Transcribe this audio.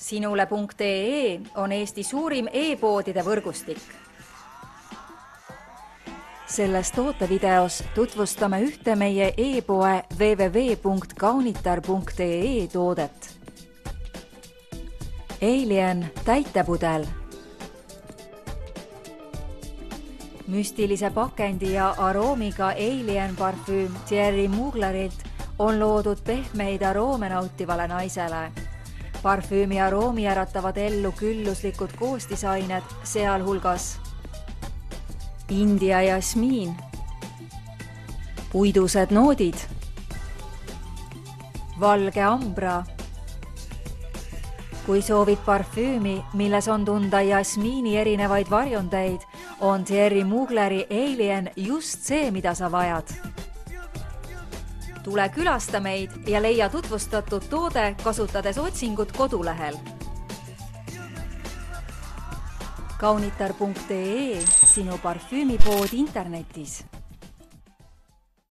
sinule.ee on Eesti suurim e-poodide võrgustik. selles tootevideos tutvustame ühte meie e-poe www.kaunitar.ee toodet. Alien täitepudel. müstilise pakendi ja aroomiga Alien parfüüm Thierry Muglerilt on loodud pehmeid aroome nautivale naisele parfüümi aroomi äratavad ellu külluslikud koostisained, sealhulgas India jasmiin, puidused noodid, valge ambra. kui soovid parfüümi, milles on tunda jasmiini erinevaid varjundeid, on Thierry Mugleri Alien just see, mida sa vajad tule külasta meid ja leia tutvustatud toode, kasutades otsingut kodulehel. kaunitar.ee, sinu parfüümipood internetis